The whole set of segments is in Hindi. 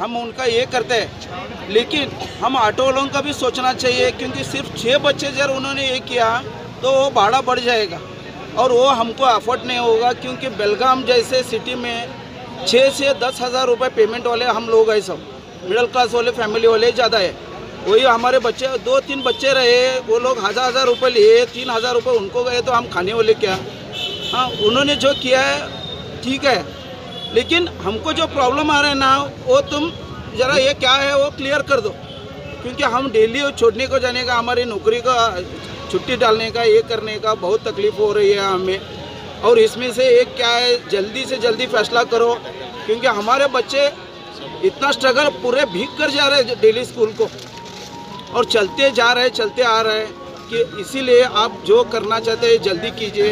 हम उनका ये करते हैं। लेकिन हम ऑटो वालों का भी सोचना चाहिए, क्योंकि सिर्फ़ छः बच्चे जब उन्होंने ये किया तो वो भाड़ा बढ़ जाएगा। और वो हमको अफोर्ड नहीं होगा, क्योंकि बेलगाम जैसे सिटी में छः से दस हज़ार रुपये पेमेंट वाले हम लोग हैं सब। मिडिल क्लास वाले फैमिली वाले ज़्यादा है। वही हमारे बच्चे दो तीन बच्चे रहे, वो लोग हज़ार हज़ार रुपये लिए, तीन हज़ार रुपये उनको गए तो हम खाने वाले क्या? हाँ उन्होंने जो किया है, ठीक है। लेकिन हमको जो प्रॉब्लम आ रहा है ना वो तुम ज़रा ये क्या है, वो क्लियर कर दो। क्योंकि हम डेली छोड़ने को जाने का, हमारी नौकरी का, छुट्टी डालने का, ये करने का बहुत तकलीफ़ हो रही है हमें। और इसमें से एक क्या है, जल्दी से जल्दी फैसला करो, क्योंकि हमारे बच्चे इतना स्ट्रगल पूरे भीग कर जा रहे हैं डेली स्कूल को। और चलते जा रहे चलते आ रहे हैं। कि इसीलिए आप जो करना चाहते हैं जल्दी कीजिए।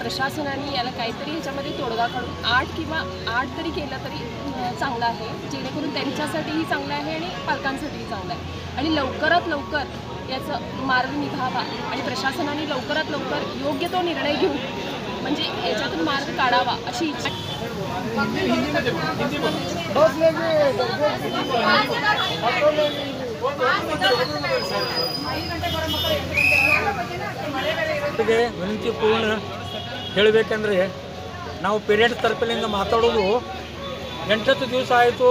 प्रशासनाने याला काहीतरी ह्याच्यामध्ये तोडगा काढून आठ किंवा आठ तरी केलं तरी चांगलं आहे. जेणेकरून त्यांच्यासाठीही चांगलं आहे आणि पालकांसाठीही चांगलं आहे. आणि लवकरात लवकर याचं मार्ग निघावा आणि प्रशासनाने लवकरात लवकर योग्य तो निर्णय घेऊन म्हणजे याच्यातून मार्ग काढावा अशी इच्छा ಗೆ ವಿನಂತಿ ಪೂರ್ಣ ಹೇಳಬೇಕಂದ್ರೆ ನಾವು ಪೇರೆಂಟ್ಸ್ ತರಪಿನಿಂದ ಮಾತಾಡೋದು ಎಂಟತ್ತು ದಿವಸ ಆಯಿತು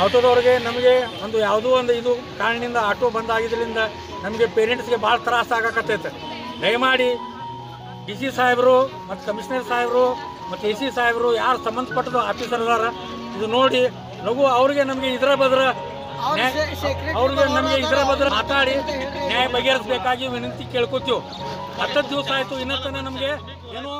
ಆಟೋದವ್ರಿಗೆ ನಮಗೆ ಒಂದು ಯಾವುದೋ ಒಂದು ಇದು ಕಾರಣದಿಂದ ಆಟೋ ಬಂದಾಗಿದ್ದರಿಂದ ನಮಗೆ ಪೇರೆಂಟ್ಸ್ಗೆ ಭಾಳ ತ್ರಾಸ ಆಗಕತ್ತೈತೆ ದಯಮಾಡಿ ಡಿ ಸಿ ಸಾಹೇಬರು ಮತ್ತು ಕಮಿಷನರ್ ಸಾಹೇಬರು ಮತ್ತು ಎ ಸಿ ಸಾಹೇಬರು ಯಾರು ಸಂಬಂಧಪಟ್ಟದ ಆಫೀಸರ್ ಅದಾರ ಇದು ನೋಡಿ ನಗು ಅವ್ರಿಗೆ ನಮಗೆ ಇದರ ಬದ್ರ ಅವ್ರಿಗೆ ನಮಗೆ ಇದರ ಬದ್ರ ಮಾತಾಡಿ ನ್ಯಾಯ ಬಗೆಹರಿಸಬೇಕಾಗಿ ವಿನಂತಿ ಕೇಳ್ಕೊತೀವಿ. ಹತ್ತತ್ತು ದಿವಸ ಆಯಿತು ಇನ್ನೂ ತನಕ ನಮಗೆ ಏನು